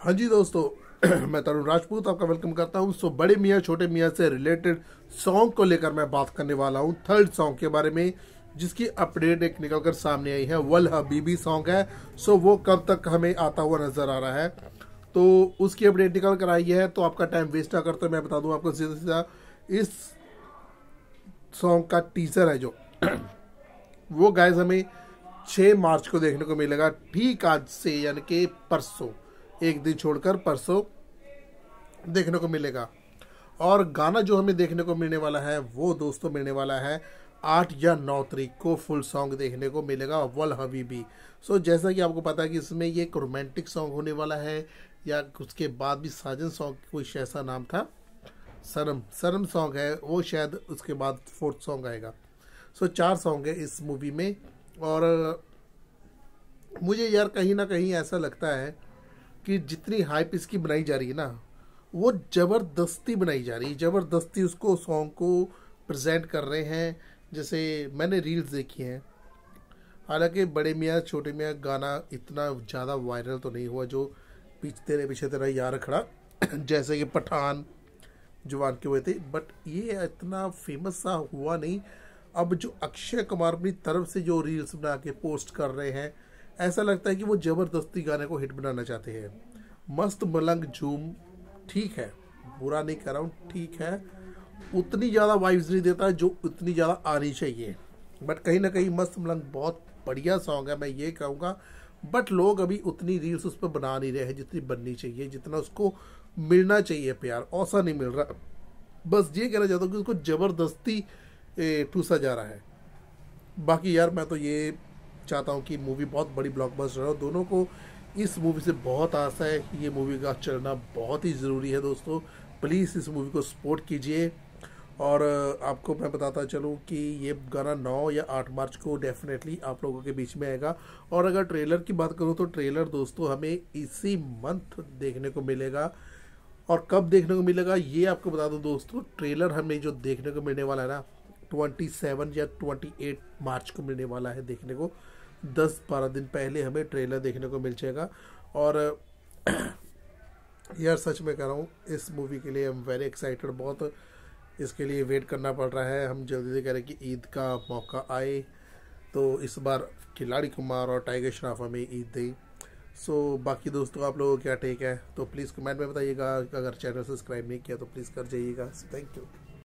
हाँ जी दोस्तों, मैं तरुण राजपूत आपका वेलकम करता हूँ। सो बड़े मियाँ, छोटे मियाँ से रिलेटेड सॉन्ग को लेकर मैं बात करने वाला हूँ। थर्ड सॉन्ग के बारे में, जिसकी अपडेट एक निकल कर सामने आई है। वल हबीबी सॉन्ग है। सो वो कब तक हमें आता हुआ नज़र आ रहा है? तो उसकी अपडेट निकल कर आई है तो आपका टाइम वेस्ट ना करते मैं बता दूँ आपको सीधा सीधा। इस सॉन्ग का टीजर है जो। वो गाइस हमें 6 मार्च को देखने को मिलेगा। ठीक आज से, यानी कि परसों। एक दिन छोड़कर परसों देखने को मिलेगा। और गाना जो हमें देखने को मिलने वाला है, वो दोस्तों मिलने वाला है आठ या नौ तारीख को फुल सॉन्ग देखने को मिलेगा, वल हवी हबीबी। सो जैसा कि आपको पता है कि इसमें ये एक रोमांटिक सॉन्ग होने वाला है, या उसके बाद भी साजन सॉन्ग कोई ऐसा नाम था सरम सरम सॉन्ग है, वो शायद उसके बाद फोर्थ सॉन्ग आएगा। सो चार सॉन्ग है इस मूवी में, और मुझे यार कहीं ना कहीं ऐसा लगता है कि जितनी हाइप इसकी बनाई जा रही है ना, वो ज़बरदस्ती बनाई जा रही है। ज़बरदस्ती उसको सॉन्ग को प्रेजेंट कर रहे हैं। जैसे मैंने रील्स देखी हैं। हालाँकि बड़े मियाँ, छोटे मियाँ गाना इतना ज़्यादा वायरल तो नहीं हुआ, जो पीछे, तेरे पीछे तेरा यार खड़ा, जैसे कि पठान, जवान के हुए थे। बट ये इतना फ़ेमस सा हुआ नहीं। अब जो अक्षय कुमार अपनी तरफ़ से जो रील्स बना के पोस्ट कर रहे हैं ऐसा लगता है कि वो ज़बरदस्ती गाने को हिट बनाना चाहते हैं। मस्त मलंग झूम, ठीक है। बुरा नहीं कर रहा हूँ, ठीक है। उतनी ज़्यादा वाइब्स नहीं देता जो उतनी ज़्यादा आनी चाहिए। बट कहीं ना कहीं मस्त मलंग बहुत बढ़िया सॉन्ग है, मैं ये कहूँगा। बट लोग अभी उतनी रील्स उस पर बना नहीं रहे हैं जितनी बननी चाहिए, जितना उसको मिलना चाहिए प्यार। ऐसा नहीं मिल रहा। बस ये कहना चाहता हूँ कि उसको ज़बरदस्ती ठूसा जा रहा है। बाकी यार, मैं तो ये चाहता हूँ कि मूवी बहुत बड़ी ब्लॉकबस्टर हो। दोनों को इस मूवी से बहुत आशा है कि ये मूवी का चलना बहुत ही ज़रूरी है दोस्तों। प्लीज़ इस मूवी को सपोर्ट कीजिए। और आपको मैं बताता चलूँ कि ये गाना 9 या 8 मार्च को डेफिनेटली आप लोगों के बीच में आएगा। और अगर ट्रेलर की बात करूँ तो ट्रेलर दोस्तों हमें इसी मंथ देखने को मिलेगा। और कब देखने को मिलेगा ये आपको बता दूँ दोस्तों ट्रेलर हमें जो देखने को मिलने वाला है ना 27 या 28 मार्च को मिलने वाला है देखने को। 10-12 दिन पहले हमें ट्रेलर देखने को मिल जाएगा। और यार सच में कह रहा हूँ इस मूवी के लिए हम वेरी एक्साइटेड बहुत। इसके लिए वेट करना पड़ रहा है। हम जल्दी से कह रहे हैं कि ईद का मौका आए। तो इस बार खिलाड़ी कुमार और टाइगर श्राफ हमें ईद दें। सो so, बाकी दोस्तों आप लोगों क्या टेक है? तो प्लीज़ कमेंट में बताइएगा। अगर चैनल सब्सक्राइब नहीं किया तो प्लीज़ कर जाइएगा। Thank you